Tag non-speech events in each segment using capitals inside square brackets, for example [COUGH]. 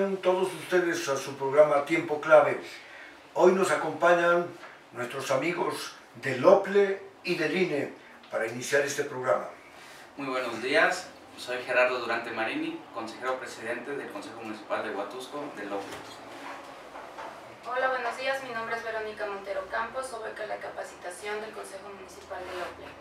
Todos ustedes a su programa Tiempo Clave. Hoy nos acompañan nuestros amigos del OPLE y del INE para iniciar este programa. Muy buenos días, soy Gerardo Durante Marini, consejero presidente del Consejo Municipal de Huatusco del OPLE. Hola, buenos días, mi nombre es Verónica Montero Campos, de la capacitación del Consejo Municipal del OPLE.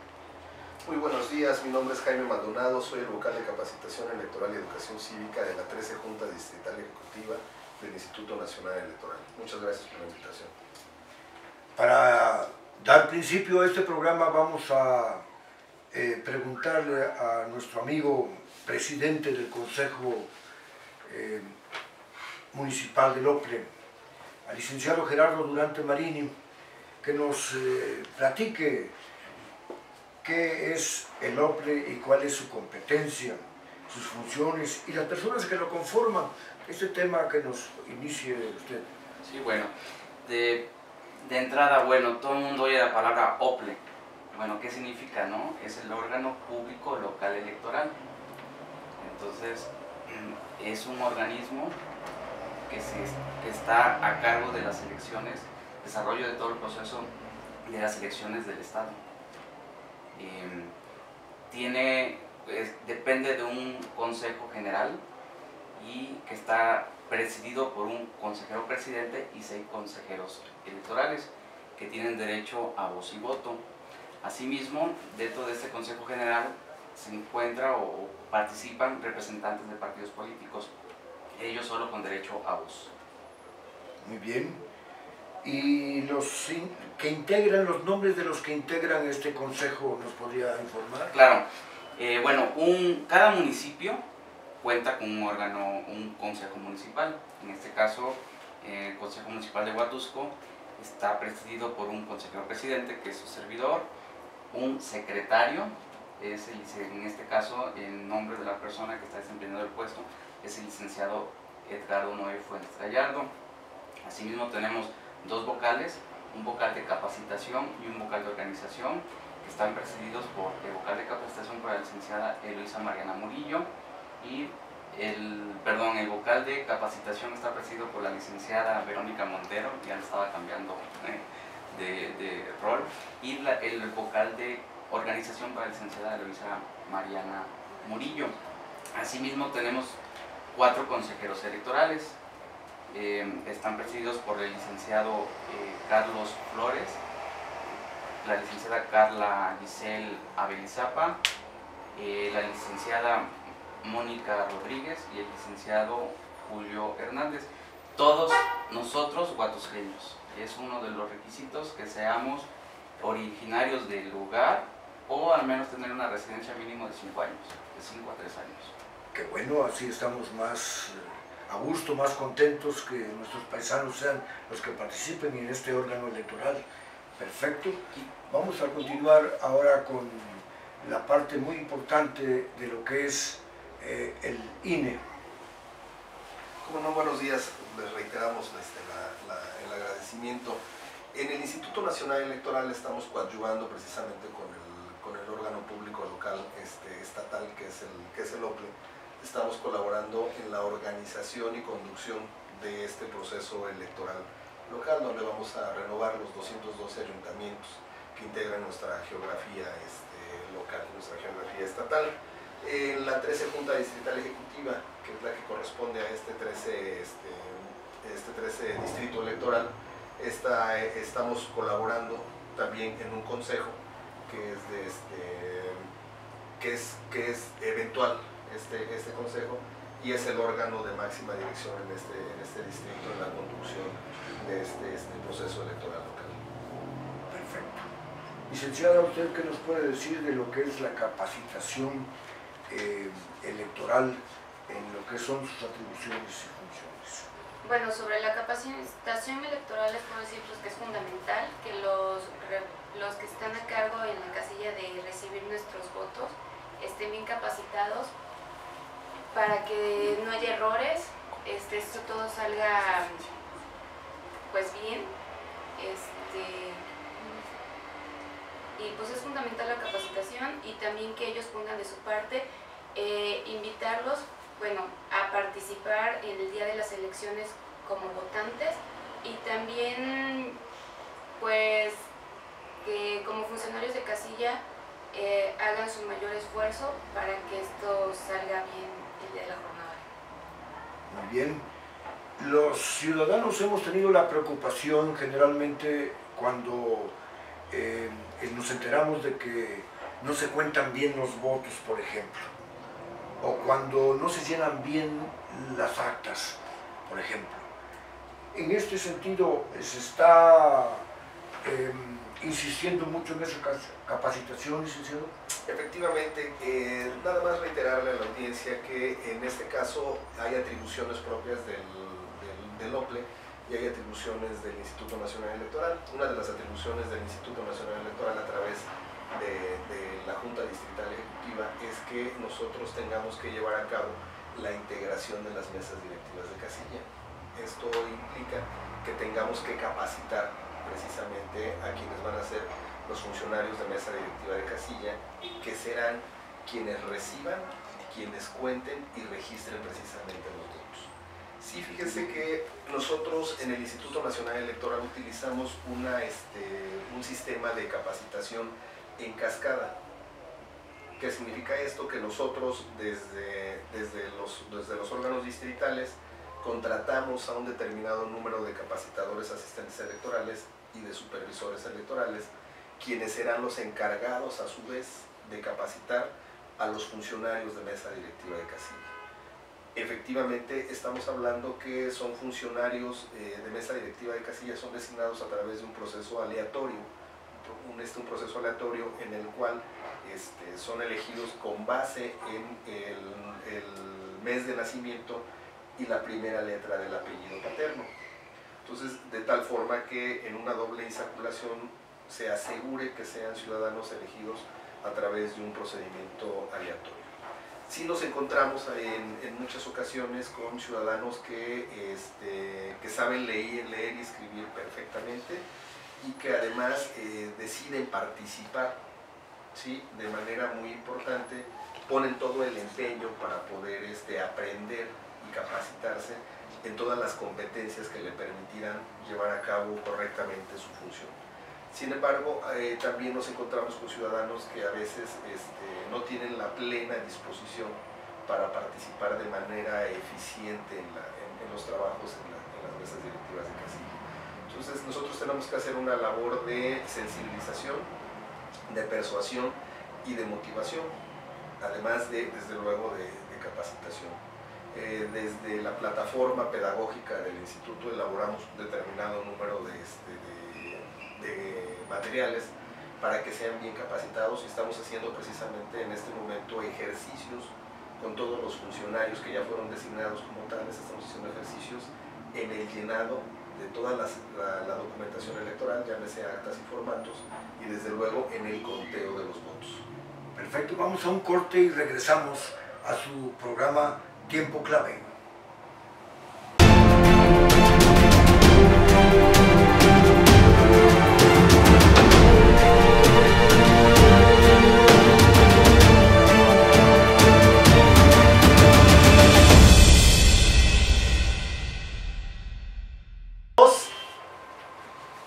Muy buenos días, mi nombre es Jaime Maldonado, soy el vocal de capacitación electoral y educación cívica de la 13 Junta Distrital Ejecutiva del Instituto Nacional Electoral. Muchas gracias por la invitación. Para dar principio a este programa vamos a eh, preguntarle a nuestro amigo presidente del Consejo eh, Municipal del OPLE, al licenciado Gerardo Durante Marini, que nos eh, platique qué es el OPLE y cuál es su competencia, sus funciones y las personas que lo conforman. Este tema que nos inicie usted. Sí, bueno, de, entrada, bueno, todo el mundo oye la palabra OPLE. Bueno, ¿qué significa, no? Es el órgano público local electoral. Entonces, [CLEARS THROAT] es un organismo que, se, que está a cargo de las elecciones, desarrollo de todo el proceso de las elecciones del Estado. Em, tiene, pues, depende de un consejo general y que está presidido por un consejero presidente y seis consejeros electorales que tienen derecho a voz y voto. Asimismo, dentro de este consejo general se encuentra o participan representantes de partidos políticos, ellos solo con derecho a voz. Muy bien y los que integran, los nombres de los que integran este consejo, ¿nos podría informar? Claro, eh, bueno, un, cada municipio cuenta con un órgano, un consejo municipal. En este caso, eh, el Consejo Municipal de Huatusco está presidido por un consejero presidente, que es su servidor, un secretario, es en este caso el nombre de la persona que está desempeñando el puesto, es el licenciado Edgardo Noé Fuentes Gallardo. Asimismo tenemos dos vocales, un vocal de capacitación y un vocal de organización, que están presididos por el vocal de capacitación por la licenciada Eloisa Mariana Murillo y el, perdón, el vocal de capacitación está presidido por la licenciada Verónica Montero, ya estaba cambiando eh, de, rol, y el vocal de organización para la licenciada Eloisa Mariana Murillo. Asimismo tenemos cuatro consejeros electorales, eh, están presididos por el licenciado eh, Carlos Flores, la licenciada Carla Giselle Abelizapa, eh, la licenciada Mónica Rodríguez y el licenciado Julio Hernández. Todos nosotros guatusqueños. Es uno de los requisitos que seamos originarios del lugar o al menos tener una residencia mínimo de 5 años, de 5 a 3 años. Qué bueno, así estamos más a gusto, más contentos que nuestros paisanos sean los que participen en este órgano electoral. Perfecto. Vamos a continuar ahora con la parte muy importante de lo que es eh, el INE. Como no, buenos días. Les reiteramos este, el agradecimiento. En el Instituto Nacional Electoral estamos coadyuvando precisamente con el, con el órgano público local este, estatal que es el, que es el OPLE estamos colaborando en la organización y conducción de este proceso electoral local, donde vamos a renovar los 212 ayuntamientos que integran nuestra geografía este, local, nuestra geografía estatal. En la 13 Junta Distrital Ejecutiva, que es la que corresponde a este 13, este, este 13 distrito electoral, está, estamos colaborando también en un consejo que es, este, que es, que es eventual este, este consejo y es el órgano de máxima dirección en este, en este distrito en la conducción de este, este proceso electoral local. Perfecto. Licenciada, ¿usted qué nos puede decir de lo que es la capacitación eh, electoral en lo que son sus atribuciones y funciones? Bueno, sobre la capacitación electoral les puedo decir pues, que es fundamental que los, los que están a cargo en la casilla de recibir nuestros votos estén bien capacitados para que no haya errores, este, esto todo salga pues bien. Este, y pues es fundamental la capacitación y también que ellos pongan de su parte, eh, invitarlos bueno, a participar en el día de las elecciones como votantes y también pues que como funcionarios de casilla eh, hagan su mayor esfuerzo para que esto salga bien de la jornada. Muy bien. Los ciudadanos hemos tenido la preocupación generalmente cuando eh, nos enteramos de que no se cuentan bien los votos, por ejemplo, o cuando no se llenan bien las actas, por ejemplo. En este sentido, se está em, insistiendo mucho en esa capacitación, licenciado. Efectivamente, eh, nada más reiterarle a la audiencia que en este caso hay atribuciones propias del, del, OPLE y hay atribuciones del Instituto Nacional Electoral. Una de las atribuciones del Instituto Nacional Electoral a través de, la Junta Distrital Ejecutiva es que nosotros tengamos que llevar a cabo la integración de las mesas directivas de casilla. Esto implica que tengamos que capacitar precisamente a quienes van a ser los funcionarios de mesa directiva de casilla, que serán quienes reciban, quienes cuenten y registren precisamente los votos. Sí, fíjense que nosotros en el Instituto Nacional Electoral utilizamos una, este, un sistema de capacitación en cascada. ¿Qué significa esto? Que nosotros desde, desde, los, desde los órganos distritales contratamos a un determinado número de capacitadores asistentes electorales y de supervisores electorales, quienes serán los encargados a su vez de capacitar a los funcionarios de mesa directiva de casilla. Efectivamente, estamos hablando que son funcionarios eh, de mesa directiva de casilla, son designados a través de un proceso aleatorio, un, este, un proceso aleatorio en el cual este, son elegidos con base en el, el mes de nacimiento y la primera letra del apellido paterno. Entonces, de tal forma que en una doble insaculación se asegure que sean ciudadanos elegidos a través de un procedimiento aleatorio. Sí nos encontramos en, muchas ocasiones con ciudadanos que, este, que saben leer, leer y escribir perfectamente y que además eh, deciden participar ¿sí? de manera muy importante, ponen todo el empeño para poder este, aprender y capacitarse en todas las competencias que le permitirán llevar a cabo correctamente su función. Sin embargo, eh, también nos encontramos con ciudadanos que a veces este, no tienen la plena disposición para participar de manera eficiente en, los trabajos en, las mesas directivas de casilla. Entonces nosotros tenemos que hacer una labor de sensibilización, de persuasión y de motivación, además de, desde luego, de capacitación. Eh, desde la plataforma pedagógica del instituto elaboramos un determinado número este, de, materiales para que sean bien capacitados y estamos haciendo precisamente en este momento ejercicios con todos los funcionarios que ya fueron designados como tales, estamos haciendo ejercicios en el llenado de toda la, la, documentación electoral, llámese actas y formatos, y desde luego en el conteo de los votos. Perfecto, vamos a un corte y regresamos a su programa tiempo clave.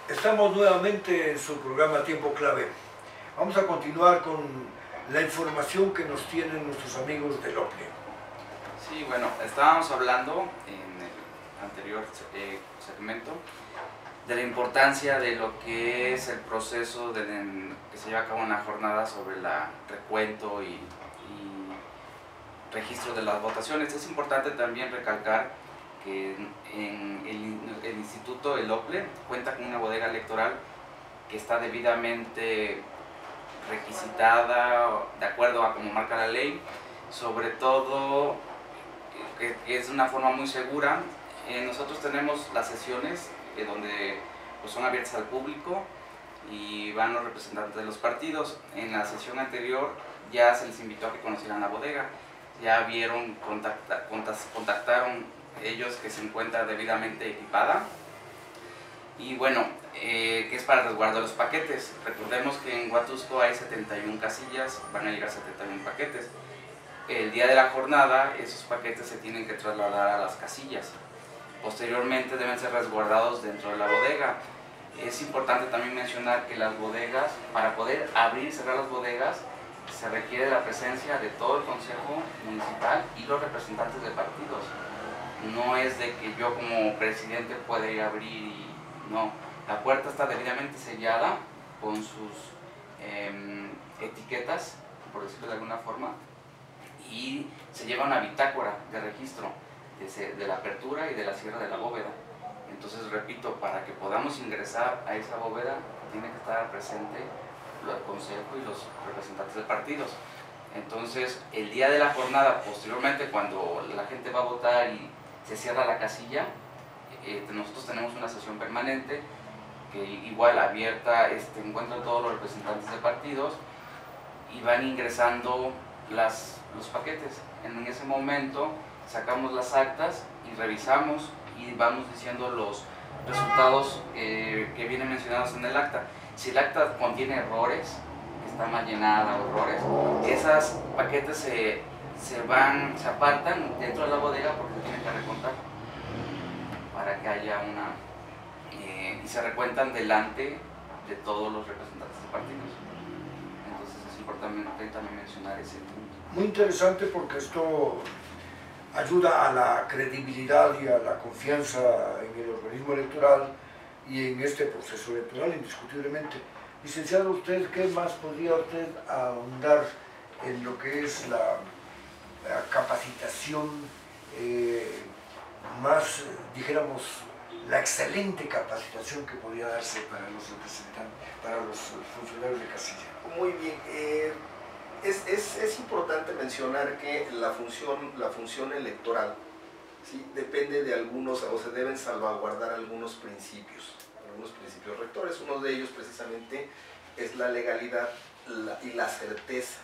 Estamos nuevamente en su programa Tiempo Clave. Vamos a continuar con la información que nos tienen nuestros amigos del OPLE. Sí, bueno, estábamos hablando en el anterior eh, segmento de la importancia de lo que es el proceso de, que se lleva a cabo una jornada sobre el recuento y, registro de las votaciones. Es importante también recalcar que en el, el, instituto, el OPLE, cuenta con una bodega electoral que está debidamente requisitada de acuerdo a como marca la ley, sobre todo que, es una forma muy segura. Eh, nosotros tenemos las sesiones eh, donde pues, son abiertas al público y van los representantes de los partidos. En la sesión anterior ya se les invitó a que conocieran la bodega, ya vieron, contacta, contactaron ellos que se encuentra debidamente equipada y bueno, eh, que es para resguardo los paquetes. Recordemos que en Huatusco hay 71 casillas, van a llegar 71 paquetes el día de la jornada esos paquetes se tienen que trasladar a las casillas. Posteriormente deben ser resguardados dentro de la bodega. Es importante también mencionar que las bodegas, para poder abrir y cerrar las bodegas, se requiere la presencia de todo el Consejo Municipal y los representantes de partidos. No es de que yo como presidente pueda ir a abrir y no. La puerta está debidamente sellada con sus em, etiquetas, por decirlo de alguna forma, y se lleva una bitácora de registro de, la apertura y de la cierre de la bóveda. Entonces, repito, para que podamos ingresar a esa bóveda, tiene que estar presente el consejo y los representantes de partidos. Entonces, el día de la jornada, posteriormente, cuando la gente va a votar y se cierra la casilla, eh, nosotros tenemos una sesión permanente que igual abierta este, encuentran todos los representantes de partidos y van ingresando las, los paquetes. En ese momento sacamos las actas y revisamos y vamos diciendo los resultados eh, que vienen mencionados en el acta. Si el acta contiene errores, está mal llenada errores, esos paquetes se, se, van, se apartan dentro de la bodega porque se tienen que recontar para que haya una... Eh, y se recuentan delante de todos los representantes de partidos. Entonces es importante también mencionar ese. Muy interesante porque esto ayuda a la credibilidad y a la confianza en el organismo electoral y en este proceso electoral, indiscutiblemente. Licenciado, ¿usted qué más podría usted ahondar en lo que es la, capacitación eh, más, dijéramos, la excelente capacitación que podría darse para los representantes, para los funcionarios de casilla? Muy bien. Eh, es, importante mencionar que la función, la función electoral ¿sí? depende de algunos, o se deben salvaguardar algunos principios, algunos principios rectores. Uno de ellos precisamente es la legalidad y la certeza.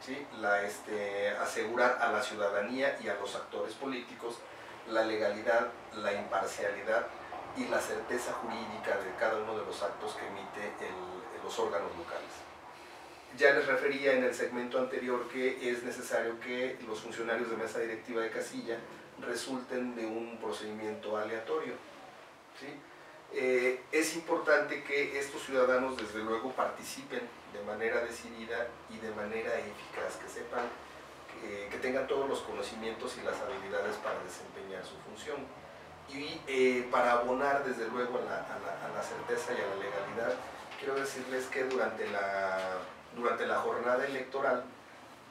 ¿sí? La, este, asegurar a la ciudadanía y a los actores políticos la legalidad, la imparcialidad y la certeza jurídica de cada uno de los actos que emite los órganos locales. Ya les refería en el segmento anterior que es necesario que los funcionarios de mesa directiva de casilla resulten de un procedimiento aleatorio. Eh, es importante que estos ciudadanos desde luego participen de manera decidida y de manera eficaz, que sepan, que, tengan todos los conocimientos y las habilidades para desempeñar su función. Y eh, para abonar desde luego a la, a la certeza y a la legalidad, quiero decirles que durante la durante la jornada electoral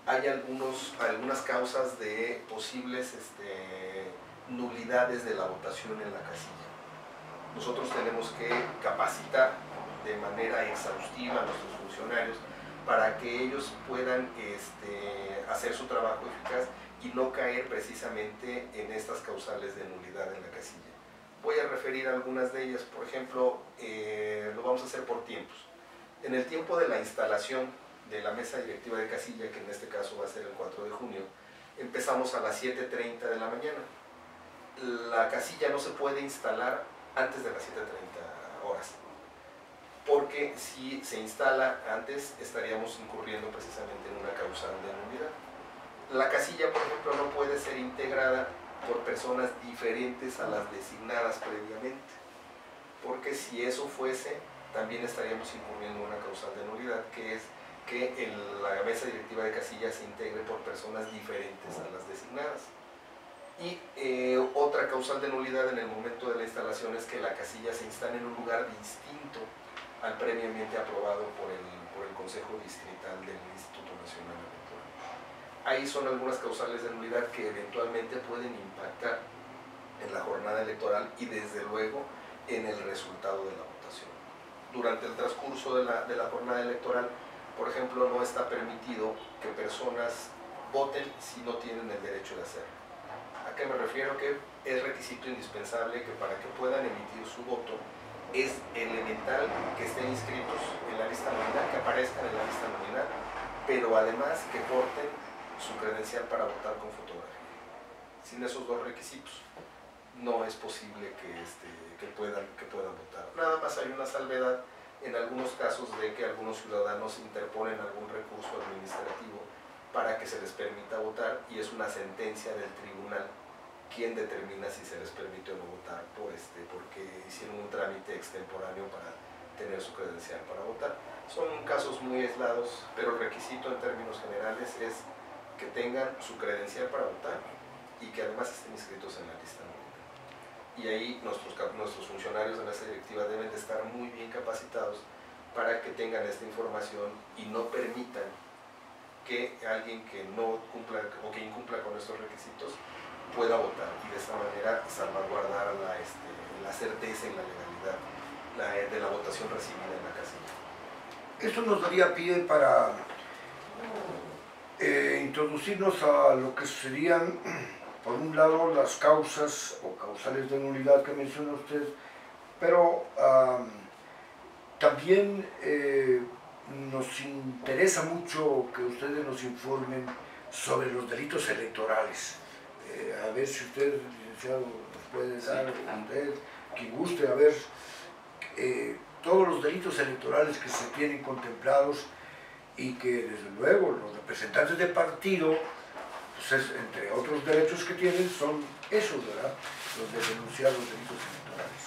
hay algunos, algunas causas de posibles este, nulidades de la votación en la casilla. Nosotros tenemos que capacitar de manera exhaustiva a nuestros funcionarios para que ellos puedan este, hacer su trabajo eficaz y no caer precisamente en estas causales de nulidad en la casilla. Voy a referir algunas de ellas, por ejemplo, eh, lo vamos a hacer por tiempos. En el tiempo de la instalación de la mesa directiva de casilla, que en este caso va a ser el 4 de junio, empezamos a las 7.30 de la mañana. La casilla no se puede instalar antes de las 7.30 horas, porque si se instala antes estaríamos incurriendo precisamente en una causal de nulidad. La casilla, por ejemplo, no puede ser integrada por personas diferentes a las designadas previamente, porque si eso fuese, también estaríamos incurriendo en una causal de nulidad, que es que la mesa directiva de casilla se integre por personas diferentes a las designadas. Y eh, otra causal de nulidad en el momento de la instalación es que la casilla se instale en un lugar distinto al previamente aprobado por el, por el Consejo Distrital del Instituto Nacional Electoral. Ahí son algunas causales de nulidad que eventualmente pueden impactar en la jornada electoral y desde luego en el resultado de la. Durante el transcurso de la, jornada electoral por ejemplo, no está permitido que personas voten si no tienen el derecho de hacerlo. ¿A qué me refiero? Que es requisito indispensable que para que puedan emitir su voto es elemental que estén inscritos en la lista nominal, que aparezcan en la lista nominal, pero además que porten su credencial para votar con fotografía. Sin esos dos requisitos no es posible que, este, que, puedan, que puedan votar. Nada más hay una salvedad en algunos casos de que algunos ciudadanos interponen algún recurso administrativo para que se les permita votar y es una sentencia del tribunal quien determina si se les permite o no votar por este, porque hicieron un trámite extemporáneo para tener su credencial para votar. Son casos muy aislados, pero el requisito en términos generales es que tengan su credencial para votar y que además estén inscritos en la lista Y ahí nuestros, nuestros funcionarios de la directiva deben de estar muy bien capacitados para que tengan esta información y no permitan que alguien que no cumpla o que incumpla con estos requisitos pueda votar y de esta manera salvaguardar la, este, la certeza y la legalidad de la votación recibida en la casilla. Esto nos daría pie para eh, introducirnos a lo que serían, por un lado, las causas o causales de nulidad que menciona usted, pero también eh, nos interesa mucho que ustedes nos informen sobre los delitos electorales. Eh, a ver si usted, licenciado, nos puede dar, usted, que guste, a ver todos los delitos electorales que se tienen contemplados y que desde luego los representantes de partido, pues entre otros derechos que tienen, son esos, ¿verdad? Los de denunciar los delitos electorales.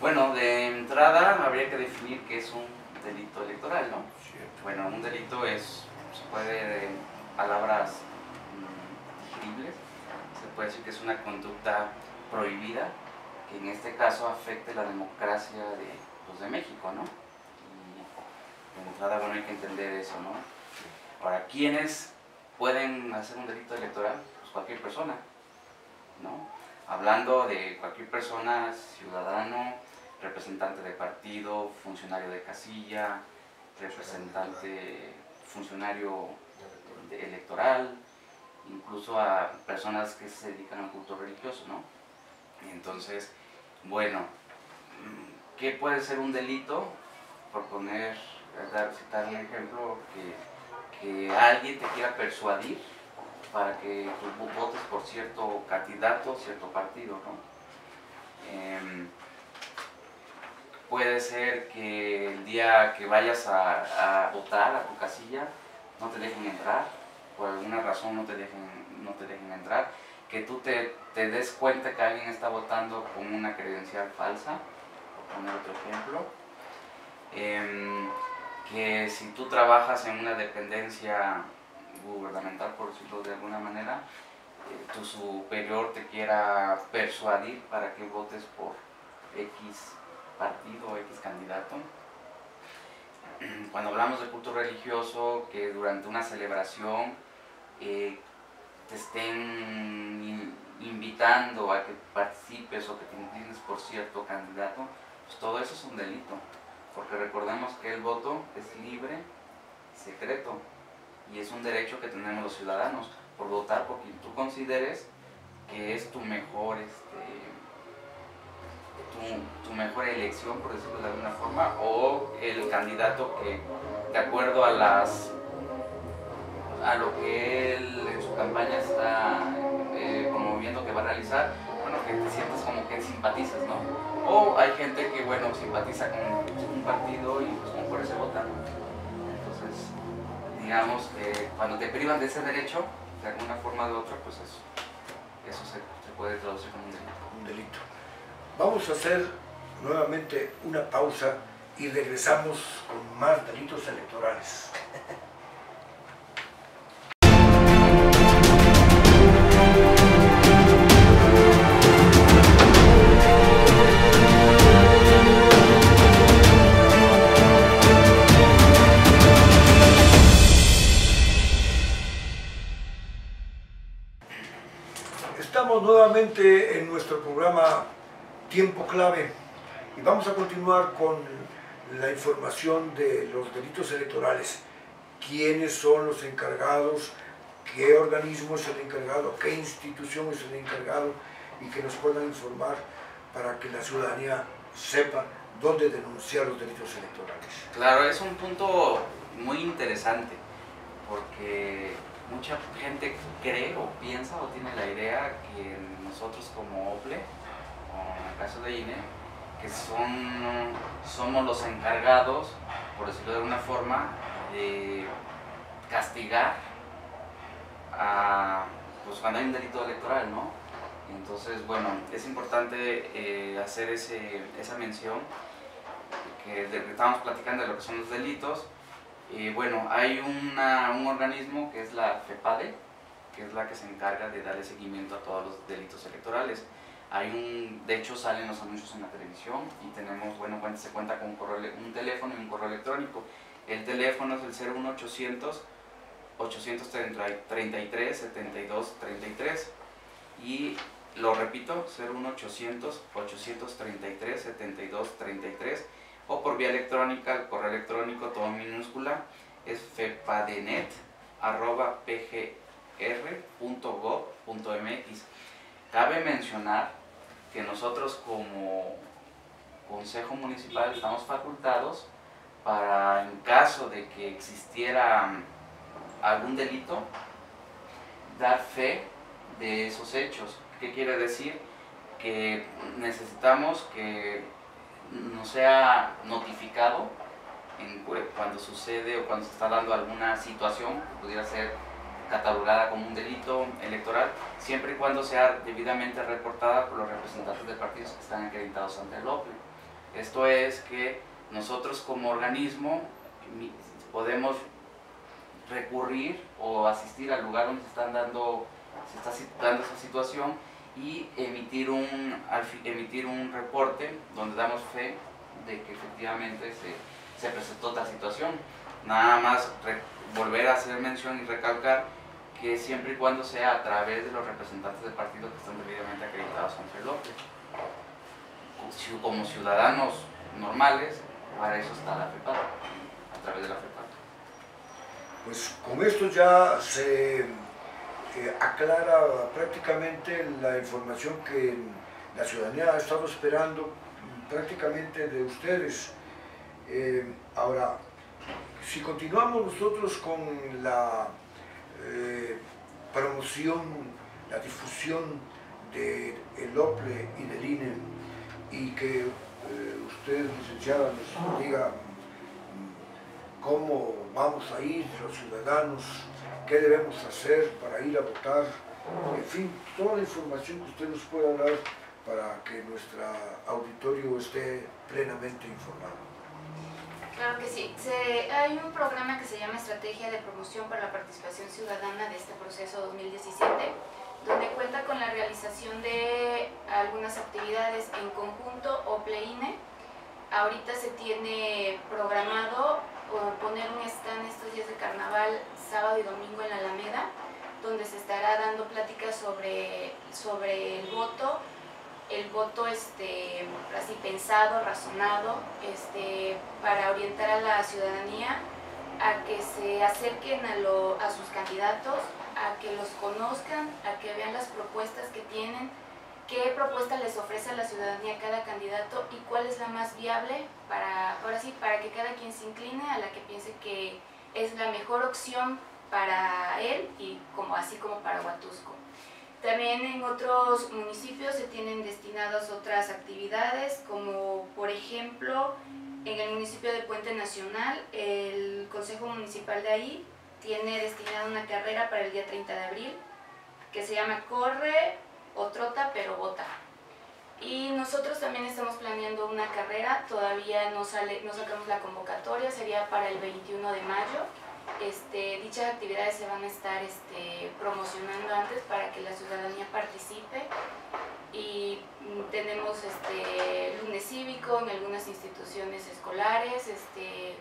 Bueno, de entrada habría que definir qué es un delito electoral, ¿no? Bueno, un delito es, se puede, palabras mm, digeribles, se puede decir que es una conducta prohibida, que en este caso afecte la democracia de, pues, de México, ¿no? de entrada, bueno, hay que entender eso, ¿no? Ahora, ¿quiénes pueden hacer un delito electoral? Pues cualquier persona, ¿no? Hablando de cualquier persona, ciudadano, representante de partido, funcionario de casilla, representante, funcionario electoral, incluso a personas que se dedican al culto religioso, ¿no? Entonces, bueno, ¿qué puede ser un delito? Por poner dar, citar un ejemplo, que, que alguien te quiera persuadir para que tú votes por cierto candidato, cierto partido, ¿no? Em, puede ser que el día que vayas a, votar a tu casilla no te dejen entrar, por alguna razón no te dejen, no te dejen entrar, que tú te, des cuenta que alguien está votando con una credencial falsa, por poner otro ejemplo. Em, que si tú trabajas en una dependencia gubernamental, por decirlo de alguna manera, eh, tu superior te quiera persuadir para que votes por X partido X candidato. Cuando hablamos de culto religioso, que durante una celebración eh, te estén invitando a que participes o que te inclines por cierto candidato, pues todo eso es un delito porque recordemos que el voto es libre, secreto, y es un derecho que tenemos los ciudadanos por votar por quien tú consideres que es tu mejor, este, tu, mejor elección, por decirlo de alguna forma, o el candidato que, de acuerdo a las a lo que él en su campaña está eh, promoviendo que va a realizar, que te sientas como que simpatizas, ¿no? O hay gente que, bueno, simpatiza con un partido y pues como por ese vota, Entonces, digamos que cuando te privan de ese derecho, de alguna forma de otra, pues eso, eso se, se puede traducir como un delito. Un delito. Vamos a hacer nuevamente una pausa y regresamos con más delitos electorales. [LAUGHS] nuevamente en nuestro programa Tiempo Clave y vamos a continuar con la información de los delitos electorales. ¿Quiénes son los encargados? ¿Qué organismo es el encargado? ¿Qué institución es el encargado? Y que nos puedan informar para que la ciudadanía sepa dónde denunciar los delitos electorales. Claro, es un punto muy interesante porque mucha gente cree o piensa o tiene la idea que nosotros como OPLE, o en el caso de INE, que son, somos los encargados, por decirlo de alguna forma, de castigar a, pues cuando hay un delito electoral, ¿no? Entonces, bueno, es importante eh, hacer ese, esa mención, que de, estamos platicando de lo que son los delitos. Bueno, hay una, un organismo que es la FEPADE, que es la que se encarga de darle seguimiento a todos los delitos electorales. Hay un, de hecho salen los anuncios en la televisión y tenemos, bueno, se cuenta con un teléfono y un correo electrónico. El teléfono es el 01800 833 72 33 y lo repito 01800 833 72 33 o por vía electrónica el correo electrónico todo minúscula es fepadenet arroba pgr.gov.mx cabe mencionar que nosotros como consejo municipal estamos facultados para en caso de que existiera algún delito, dar fe de esos hechos. ¿Qué quiere decir? Que necesitamos que no sea notificado cuando sucede o cuando se está dando alguna situación que pudiera ser catalogada como un delito electoral, siempre y cuando sea debidamente reportada por los representantes de partidos que están acreditados ante el OPLE. Esto es que nosotros como organismo podemos recurrir o asistir al lugar donde se están dando se está dando esa situación y emitir un emitir un reporte donde damos fe de que efectivamente se, se presentó tal situación nada más volver a hacer mención y recalcar que siempre y cuando sea a través de los representantes del partido que están debidamente acreditados ante el OPE. Como ciudadanos normales, para eso está la FEPAD, a través de la FEPAD. Pues con esto ya se eh, aclara prácticamente la información que la ciudadanía ha estado esperando prácticamente de ustedes. Eh, ahora, si continuamos nosotros con la eh, promoción, la difusión del el OPLE y del INE y que usted, licenciada, nos diga cómo vamos a ir los ciudadanos, qué debemos hacer para ir a votar, en fin, toda la información que usted nos pueda dar para que nuestro auditorio esté plenamente informado. Claro que sí. hay un programa que se llama Estrategia de Promoción para la Participación Ciudadana de este proceso 2017, donde cuenta con la realización de algunas actividades en conjunto o PLEINE. Ahorita se tiene programado poner un stand estos días de carnaval, sábado y domingo en la Alameda, donde se estará dando pláticas sobre, sobre el voto, el voto este, así pensado, razonado, este, para orientar a la ciudadanía a que se acerquen a, lo, a sus candidatos, a que los conozcan, a que vean las propuestas que tienen, qué propuesta les ofrece a la ciudadanía cada candidato y cuál es la más viable para, ahora sí, para que cada quien se incline a la que piense que es la mejor opción para él y como, así como para Huatusco. También en otros municipios se tienen destinadas otras actividades, como por ejemplo en el municipio de Puente Nacional, el Consejo Municipal de ahí tiene destinada una carrera para el día 30 de abril que se llama Corre o trota pero bota. Y nosotros también estamos planeando una carrera, todavía no, sale, no sacamos la convocatoria, sería para el 21 de mayo. Este, dichas actividades se van a estar este, promocionando antes para que la ciudadanía participe y tenemos este, lunes cívico en algunas instituciones escolares, este,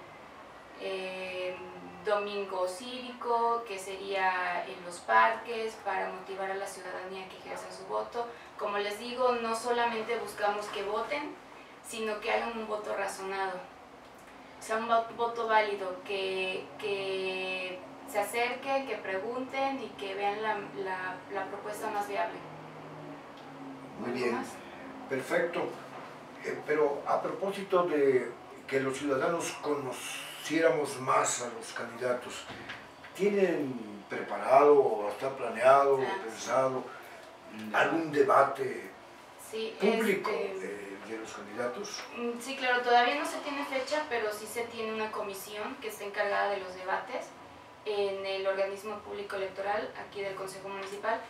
domingo cívico, que sería en los parques, para motivar a la ciudadanía que ejerza su voto. Como les digo, no solamente buscamos que voten, sino que hagan un voto razonado, o sea, un voto válido, que, que se acerquen, que pregunten y que vean la, la, propuesta más viable. Muy bien, perfecto. Eh, pero a propósito de que los ciudadanos conociéramos más a los candidatos. ¿Tienen preparado o está planeado o pensado algún debate público este, de, los candidatos? Mm, sí, claro, todavía no se tiene fecha, pero sí se tiene una comisión que está encargada de los debates en el organismo público electoral aquí del Consejo Municipal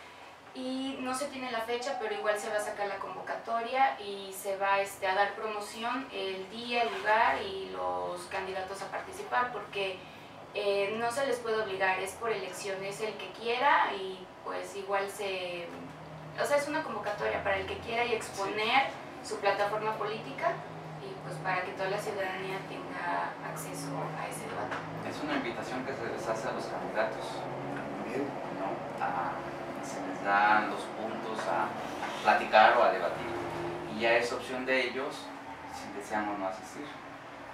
y no se tiene la fecha, pero igual se va a sacar la convocatoria y se va este, a dar promoción el día, el lugar y los candidatos a participar, porque eh, no se les puede obligar, es por elección, es el que quiera y pues igual se... O sea, es una convocatoria para el que quiera y exponer su plataforma política y pues para que toda la ciudadanía tenga acceso a ese debate. Es una invitación que se les hace a los candidatos, ¿no? A se les dan los puntos a, platicar o a debatir. Y ya es opción de ellos si desean o no asistir.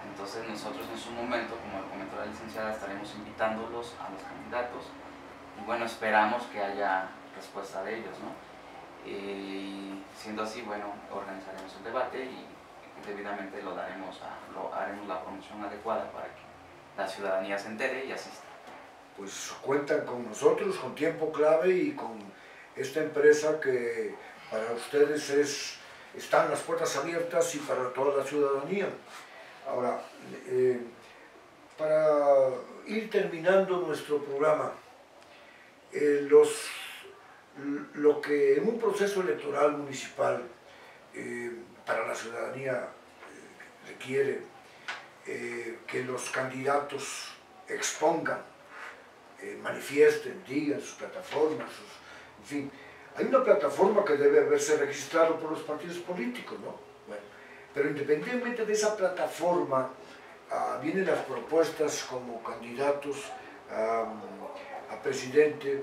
Entonces nosotros en su momento, como comentó la licenciada, estaremos invitándolos a los candidatos y bueno, esperamos que haya respuesta de ellos, ¿no? Y siendo así, bueno, organizaremos el debate y debidamente lo daremos a, lo haremos la promoción adecuada para que la ciudadanía se entere y asista pues cuentan con nosotros, con tiempo clave y con esta empresa que para ustedes es, están las puertas abiertas y para toda la ciudadanía. Ahora, eh, para ir terminando nuestro programa, eh, los, lo que en un proceso electoral municipal eh, para la ciudadanía requiere que los candidatos expongan eh, manifiesten, digan sus plataformas, en fin. Hay una plataforma que debe haberse registrado por los partidos políticos, ¿no? Bueno, pero independientemente de esa plataforma, ah, vienen las propuestas como candidatos a presidente,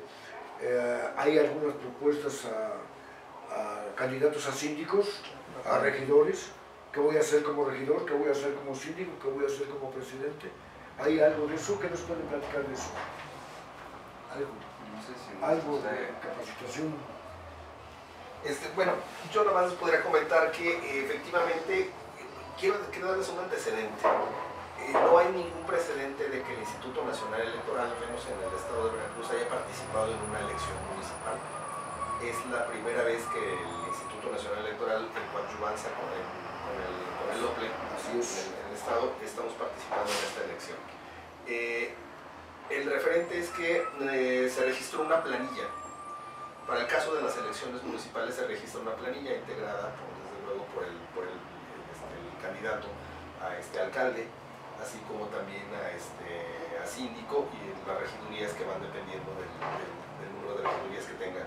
eh, hay algunas propuestas a, candidatos a síndicos, a regidores, ¿qué voy a hacer como regidor? ¿Qué voy a hacer como síndico? ¿Qué voy a hacer como presidente? ¿Hay algo de eso? ¿Qué nos pueden platicar de eso? algo, no sé si algo de capacitación. Este, bueno, yo nada más podría comentar que eh, efectivamente quiero, darles un antecedente. Eh, no hay ningún precedente de que el Instituto Nacional Electoral, al menos en el estado de Veracruz, haya participado en una elección municipal. Es la primera vez que el Instituto Nacional Electoral, en coadyuvancia con el, con el, con el OPLE, en, el, estado, estamos participando en esta elección. Eh, el referente es que eh, se registró una planilla. Para el caso de las elecciones municipales se registra una planilla integrada, desde luego, por el, este, candidato a este alcalde, así como también a, este, a síndico y las regidurías que van dependiendo del, número de regidurías que tenga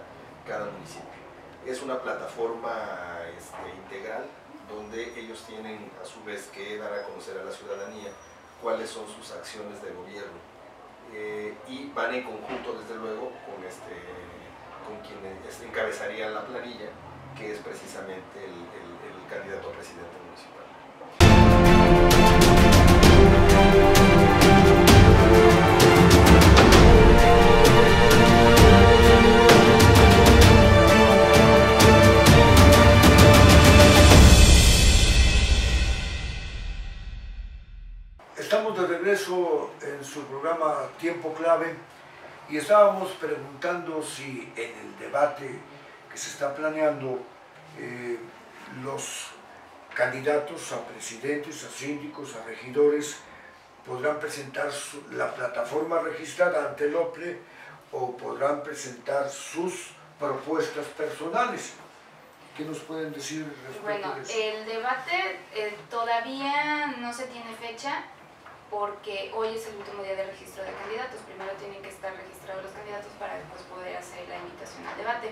cada municipio. Es una plataforma este, integral donde ellos tienen a su vez que dar a conocer a la ciudadanía cuáles son sus acciones de gobierno eh, y van en conjunto, desde luego, con, este, con quien encabezaría la planilla, que es precisamente el, el candidato a presidente municipal. Tiempo Clave y estábamos preguntando si en el debate que se está planeando eh, los candidatos a presidentes, a síndicos, a regidores podrán presentar la plataforma registrada ante el OPLE o podrán presentar sus propuestas personales. ¿Qué nos pueden decir respecto bueno, a eso? el debate eh, todavía no se tiene fecha, porque hoy es el último día de registro de candidatos. Primero tienen que estar registrados los candidatos para después poder hacer la invitación al debate.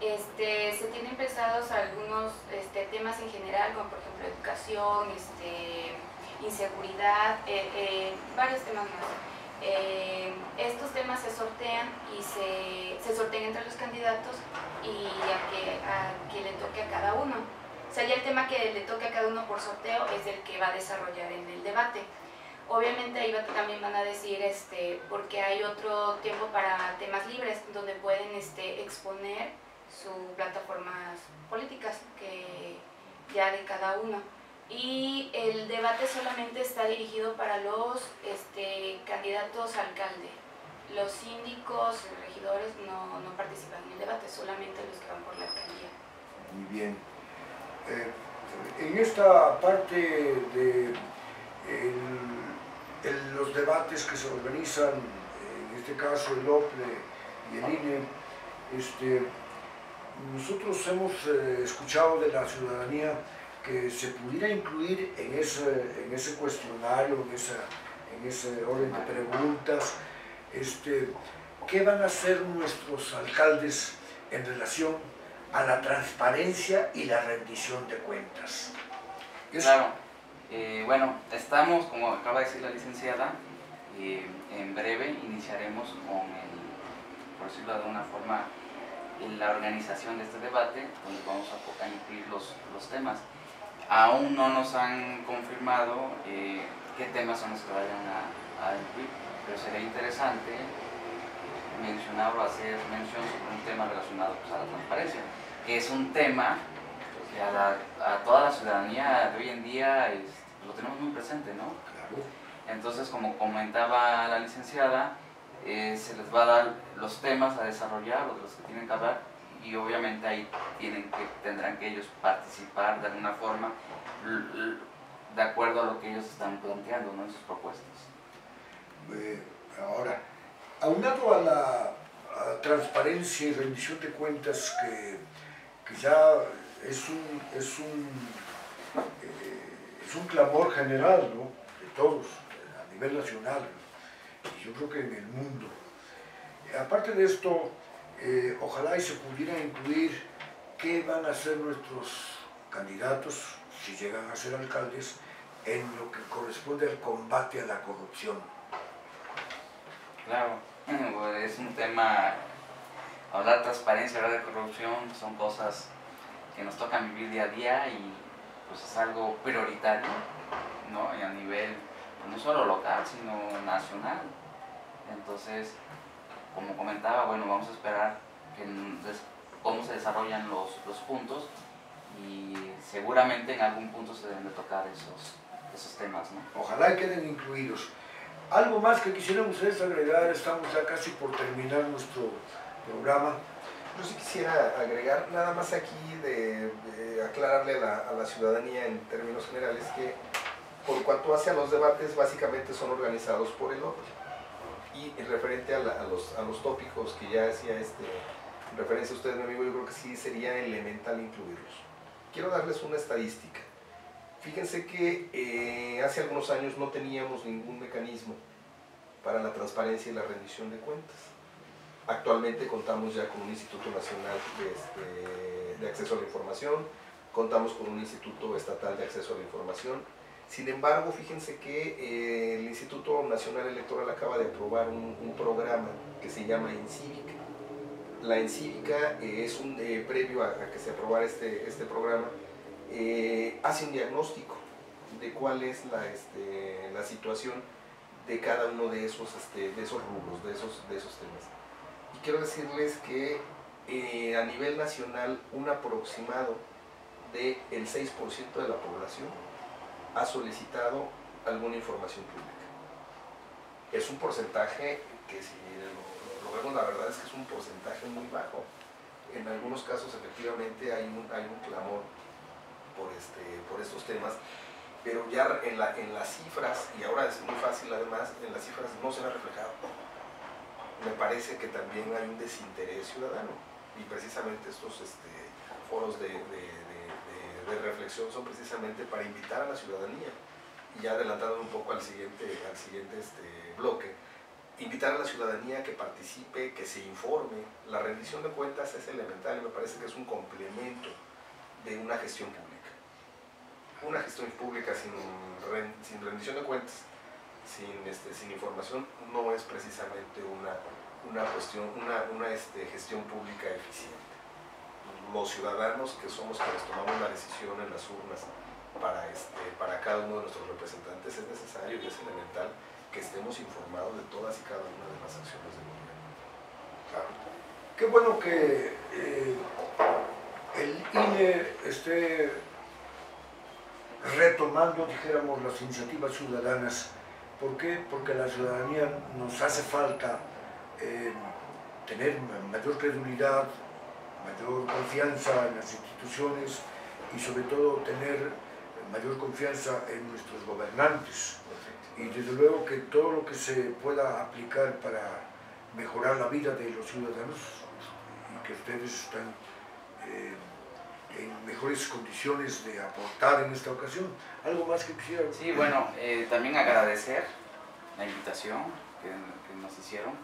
Este, se tienen pensados algunos este, temas en general, como por ejemplo educación, este, inseguridad, eh, eh, varios temas más. Eh, estos temas se sortean y se, se, sortean entre los candidatos y a que, a que le toque a cada uno. O sea, ya el tema que le toque a cada uno por sorteo es el que va a desarrollar en el debate. Obviamente ahí también van a decir, este, porque hay otro tiempo para temas libres, donde pueden este, exponer sus plataformas políticas, que ya de cada uno. Y el debate solamente está dirigido para los este, candidatos a alcalde. Los síndicos, regidores no, no, participan en el debate, solamente los que van por la alcaldía. Muy bien. Eh, en esta parte de los debates que se organizan en este caso el OPLE y el INE, este, nosotros hemos eh, escuchado de la ciudadanía que se pudiera incluir en ese, en ese cuestionario, en, esa, en ese orden de preguntas, este, qué van a hacer nuestros alcaldes en relación a la transparencia y la rendición de cuentas. Claro, eh, bueno, estamos, como acaba de decir la licenciada, eh, en breve iniciaremos con el, por decirlo de una forma, la organización de este debate, donde vamos a, incluir los, los temas. Aún no nos han confirmado eh, qué temas son los que vayan a, incluir, pero sería interesante mencionar o hacer mención sobre un tema relacionado pues, a la transparencia, que es un tema que a, toda la ciudadanía de hoy en día lo tenemos muy presente, ¿no? Entonces, como comentaba la licenciada, eh, se les va a dar los temas a desarrollar, los que tienen que hablar, y obviamente ahí tienen que, tendrán que ellos participar de alguna forma de acuerdo a lo que ellos están planteando ¿no? en sus propuestas. Eh, ahora, aunado a la transparencia y rendición de cuentas que, que ya es un, es un, es un clamor general ¿no? de todos, a nivel nacional, y yo creo que en el mundo. Aparte de esto, eh, ojalá y se pudiera incluir qué van a hacer nuestros candidatos, si llegan a ser alcaldes, en lo que corresponde al combate a la corrupción. Claro, [CLEARS THROAT] es un tema, hablar de transparencia, hablar de corrupción, son cosas que nos tocan vivir día a día y pues es algo prioritario, ¿no? Y a nivel no solo local, sino nacional. Entonces, como comentaba, bueno, vamos a esperar cómo se desarrollan los, los puntos y seguramente en algún punto se deben de tocar esos, esos temas. ¿no? Ojalá queden incluidos. Algo más que quisieran ustedes agregar, estamos ya casi por terminar nuestro programa. Yo sí quisiera agregar nada más aquí de, aclararle a la, ciudadanía en términos generales que por cuanto hace a los debates básicamente son organizados por el otro y referente a, los, tópicos que ya hacía este, referencia a usted, mi amigo, yo creo que sí sería elemental incluirlos. Quiero darles una estadística. Fíjense que eh, hace algunos años no teníamos ningún mecanismo para la transparencia y la rendición de cuentas. Actualmente contamos ya con un Instituto Nacional de, este, de Acceso a la Información, contamos con un Instituto Estatal de Acceso a la Información, sin embargo, fíjense que eh, el Instituto Nacional Electoral acaba de aprobar un, programa que se llama Encívica. La Encívica eh, es un eh, previo a, que se aprobara este, este programa, hace un diagnóstico de cuál es la, este, la situación de cada uno de esos, este, de esos rubros, de esos, de esos temas. Quiero decirles que a nivel nacional un aproximado del 6% de la población ha solicitado alguna información pública. Es un porcentaje que si lo, vemos la verdad es que es un porcentaje muy bajo. En algunos casos efectivamente hay un, hay clamor por, este, por estos temas, pero ya en, la, en las cifras, y ahora es muy fácil además, en las cifras no se ha reflejado. Me parece que también hay un desinterés ciudadano y precisamente estos este, foros de reflexión son precisamente para invitar a la ciudadanía, y ya adelantando un poco al siguiente, al siguiente este, bloque, invitar a la ciudadanía que participe, que se informe. La rendición de cuentas es elemental y me parece que es un complemento de una gestión pública. Una gestión pública sin rendición de cuentas, sin, este, sin información, no es precisamente una, una, cuestión, una, una este, gestión pública eficiente los ciudadanos que somos quienes tomamos la decisión en las urnas para, este, para cada uno de nuestros representantes es necesario y es elemental que estemos informados de todas y cada una de las acciones del gobierno. Qué bueno que eh, el INE esté retomando, dijéramos, las iniciativas ciudadanas. ¿Por qué? Porque la ciudadanía nos hace falta eh, tener mayor credibilidad, mayor confianza en las instituciones y sobre todo tener mayor confianza en nuestros gobernantes. Y desde luego que todo lo que se pueda aplicar para mejorar la vida de los ciudadanos y que ustedes están eh, en mejores condiciones de aportar en esta ocasión. ¿Algo más que quisiera? Sí, bueno, eh, también agradecer la invitación que, nos hicieron,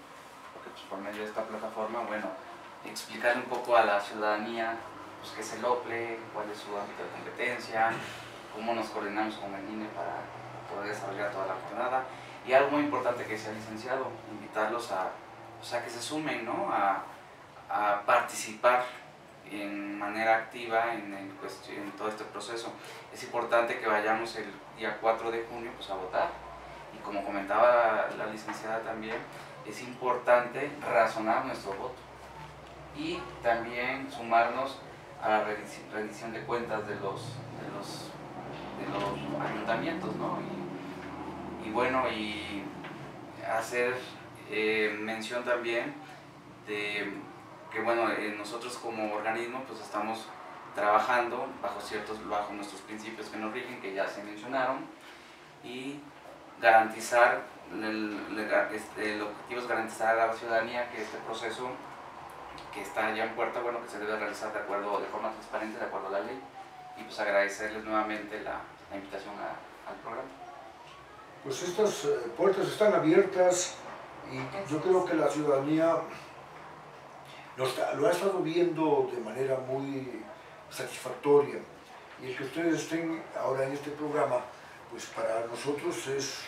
porque pues, por medio de esta plataforma, bueno, explicar un poco a la ciudadanía pues, qué es el OPLE, cuál es su ámbito de competencia, cómo nos coordinamos con el INE para poder desarrollar toda la jornada. Y algo muy importante que se ha licenciado, invitarlos a, pues, a que se sumen, ¿no? a, a participar en manera activa en, todo este proceso. Es importante que vayamos el día 4 de junio pues, a votar. Y como comentaba la licenciada también, es importante razonar nuestro voto y también sumarnos a la rendición de cuentas de los, de los, de los ayuntamientos, ¿no? Y, y, bueno, y hacer eh, mención también de que bueno, eh, nosotros como organismo pues estamos trabajando bajo ciertos, bajo nuestros principios que nos rigen, que ya se mencionaron, y garantizar, el, este, el, objetivo es garantizar a la ciudadanía que este proceso que está ya en puerta, bueno, que se debe realizar de acuerdo, de forma transparente, de acuerdo a la ley, y pues agradecerles nuevamente la, la invitación al programa. Pues estas eh, puertas están abiertas y yo creo que la ciudadanía lo, ha estado viendo de manera muy satisfactoria. Y el que ustedes estén ahora en este programa, pues para nosotros es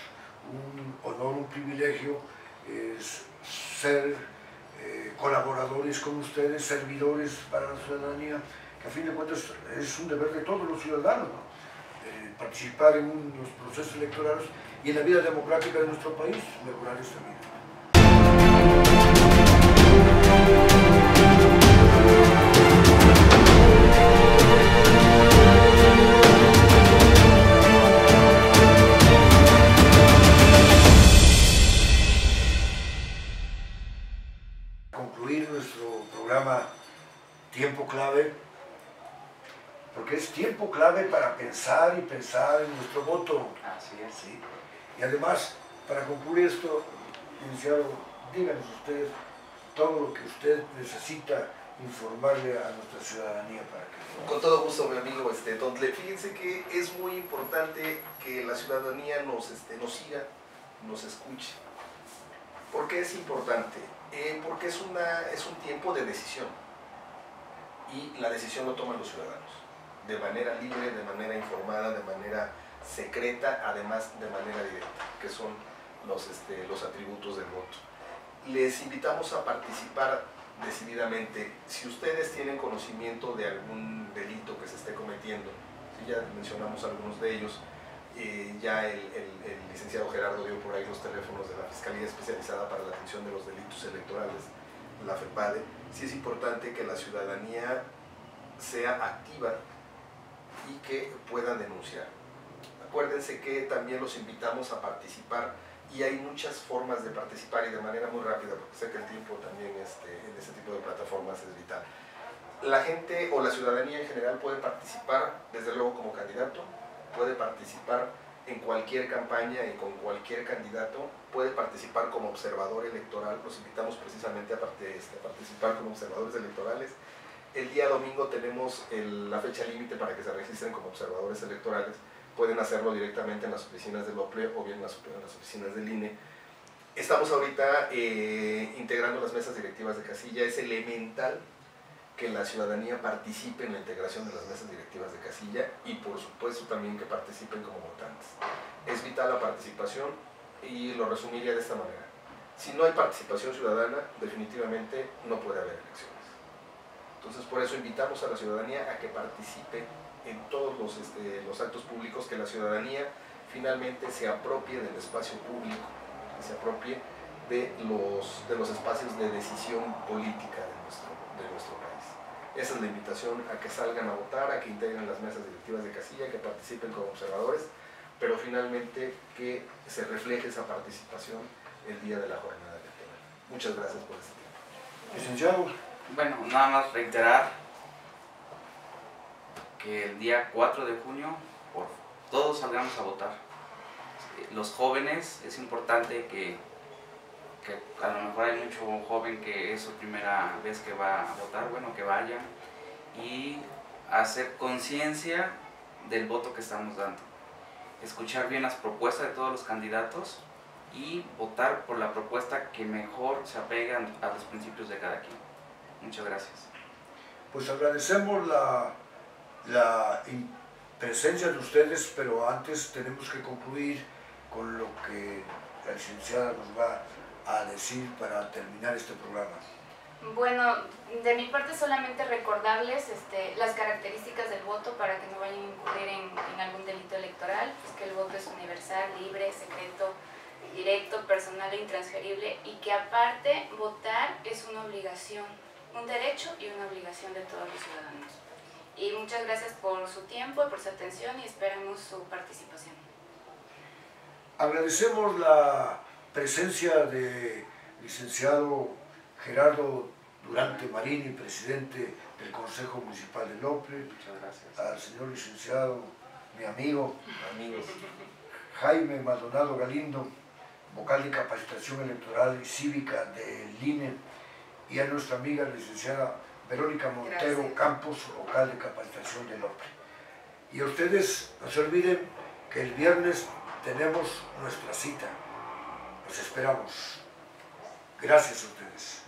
un honor, un privilegio, es ser eh, colaboradores con ustedes, servidores para la ciudadanía, que a fin de cuentas es un deber de todos los ciudadanos, eh, participar en los procesos electorales y en la vida democrática de nuestro país, mejorar esta vida. Tiempo Clave, porque es tiempo clave para pensar y pensar en nuestro voto. Así es. ¿sí? Y además, para concluir esto, iniciado, díganos ustedes todo lo que usted necesita informarle a nuestra ciudadanía para que... Con todo gusto, mi amigo este, Dontle. Fíjense que es muy importante que la ciudadanía nos, este, nos siga, nos escuche. ¿Por qué es importante? Eh, porque es, una, es un tiempo de decisión y la decisión lo toman los ciudadanos, de manera libre, de manera informada, de manera secreta, además de manera directa, que son los, este, los atributos del voto. Les invitamos a participar decididamente. Si ustedes tienen conocimiento de algún delito que se esté cometiendo, ya mencionamos algunos de ellos, eh, ya el, licenciado Gerardo dio por ahí los teléfonos de la Fiscalía Especializada para la Atención de los Delitos Electorales, la FEPADE, sí es importante que la ciudadanía sea activa y que pueda denunciar. Acuérdense que también los invitamos a participar y hay muchas formas de participar y de manera muy rápida, porque sé que el tiempo también este, en este tipo de plataformas es vital. La gente o la ciudadanía en general puede participar, desde luego como candidato, puede participar en cualquier campaña y con cualquier candidato, puede participar como observador electoral, los invitamos precisamente a, este, participar como observadores electorales. El día domingo tenemos la fecha límite para que se registren como observadores electorales, pueden hacerlo directamente en las oficinas del OPLE o bien en las, oficinas del INE. Estamos ahorita eh, integrando las mesas directivas de casilla, es elemental que la ciudadanía participe en la integración de las mesas directivas de casilla y por supuesto también que participen como votantes. Es vital la participación y lo resumiría de esta manera. Si no hay participación ciudadana, definitivamente no puede haber elecciones. Entonces por eso invitamos a la ciudadanía a que participe en todos los, este, actos públicos, que la ciudadanía finalmente se apropie del espacio público, que se apropie de los, de los espacios de decisión política de nuestro. Esa es la invitación a que salgan a votar, a que integren las mesas directivas de casilla, que participen como observadores, pero finalmente que se refleje esa participación el día de la jornada electoral. Muchas gracias por este tiempo. Licenciado. Bueno, nada más reiterar que el día 4 de junio por, todos salgamos a votar. Los jóvenes es importante que, que a lo mejor hay mucho joven que es su primera vez que va a votar, bueno, que vaya y hacer conciencia del voto que estamos dando. Escuchar bien las propuestas de todos los candidatos y votar por la propuesta que mejor se apega a los principios de cada quien. Muchas gracias. Pues agradecemos la, la presencia de ustedes, pero antes tenemos que concluir con lo que la licenciada nos va a decir para terminar este programa. Bueno, de mi parte solamente recordarles este, las características del voto para que no vayan a incurrir en, en, algún delito electoral, pues que el voto es universal, libre, secreto, directo, personal e intransferible y que aparte votar es una obligación, un derecho y una obligación de todos los ciudadanos. Y muchas gracias por su tiempo, por su atención y esperamos su participación. Agradecemos la presencia de licenciado Gerardo Durante Marini, presidente del Consejo Municipal de. Muchas gracias. Al señor licenciado, mi amigo, amigos, Jaime Maldonado Galindo, vocal de capacitación electoral y cívica del INE, y a nuestra amiga licenciada Verónica Montero Gracias. Campos, vocal de capacitación de López. Y a ustedes no se olviden que el viernes tenemos nuestra cita. Los esperamos. Gracias a ustedes.